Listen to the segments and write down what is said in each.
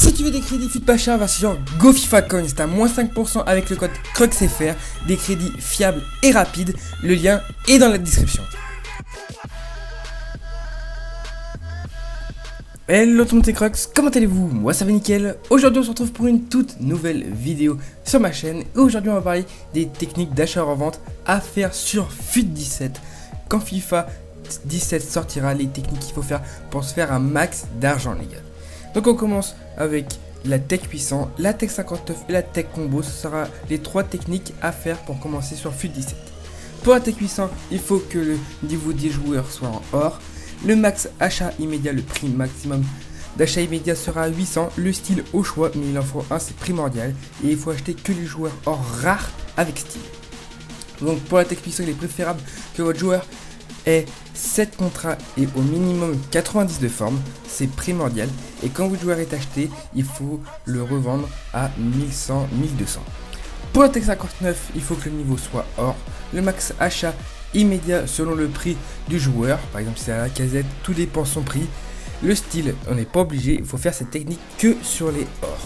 Si tu veux des crédits FUT pas va sur GoFifaCoins, t'as moins 5% avec le code CRUXFR, des crédits fiables et rapides, le lien est dans la description. Hello tout le monde Crux, comment allez-vous? Moi ça va nickel, aujourd'hui on se retrouve pour une toute nouvelle vidéo sur ma chaîne. Et aujourd'hui on va parler des techniques d'achat-revente à faire sur FUT17 quand FIFA 17 sortira les techniques qu'il faut faire pour se faire un max d'argent les gars. Donc on commence avec la tech puissant, la tech 59 et la tech combo. Ce sera les trois techniques à faire pour commencer sur FUT 17. Pour la tech puissant, il faut que le niveau des joueurs soit en or. Le max achat immédiat, le prix maximum d'achat immédiat sera à 800. Le style au choix, mais il en faut un, c'est primordial. Et il faut acheter que les joueurs or rares avec style. Donc pour la tech puissant, il est préférable que votre joueur ait 7 contrats et au minimum 90 de forme, c'est primordial. Et quand votre joueur est acheté, il faut le revendre à 1100, 1200. Pour la Tech 59, il faut que le niveau soit or. Le max achat immédiat selon le prix du joueur. Par exemple, si c'est à la casette, tout dépend son prix. Le style, on n'est pas obligé, il faut faire cette technique que sur les or.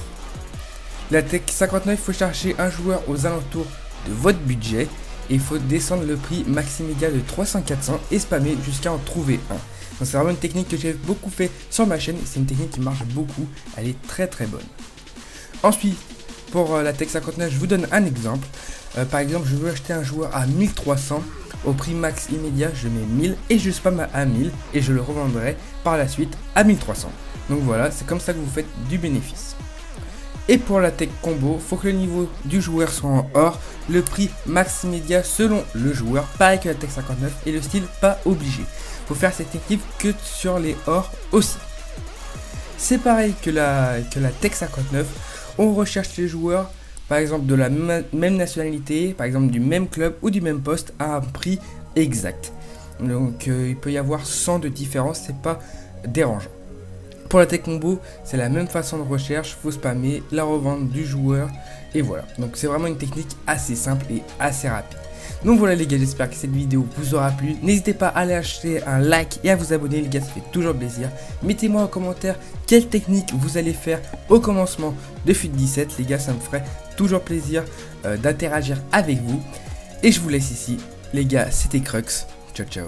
La Tech 59, il faut chercher un joueur aux alentours de votre budget il faut descendre le prix max immédiat de 300-400 et spammer jusqu'à en trouver un. C'est vraiment une technique que j'ai beaucoup fait sur ma chaîne, c'est une technique qui marche beaucoup, elle est très très bonne. Ensuite, pour euh, la Tech 59, je vous donne un exemple. Euh, par exemple, je veux acheter un joueur à 1300, au prix max immédiat, je mets 1000 et je spam à 1000 et je le revendrai par la suite à 1300. Donc voilà, c'est comme ça que vous faites du bénéfice. Et pour la tech combo, faut que le niveau du joueur soit en or, le prix max immédiat selon le joueur, pareil que la tech 59 et le style pas obligé. Faut faire cette équipe que sur les or aussi. C'est pareil que la, que la tech 59, on recherche les joueurs par exemple de la même nationalité, par exemple du même club ou du même poste à un prix exact. Donc euh, il peut y avoir 100 de différence, c'est pas dérangeant. Pour la tech combo, c'est la même façon de recherche, faut spammer la revente du joueur et voilà. Donc c'est vraiment une technique assez simple et assez rapide. Donc voilà les gars, j'espère que cette vidéo vous aura plu. N'hésitez pas à aller acheter un like et à vous abonner les gars, ça fait toujours plaisir. Mettez-moi en commentaire quelle technique vous allez faire au commencement de FUT 17 les gars, ça me ferait toujours plaisir euh, d'interagir avec vous. Et je vous laisse ici. Les gars, c'était Crux. Ciao ciao.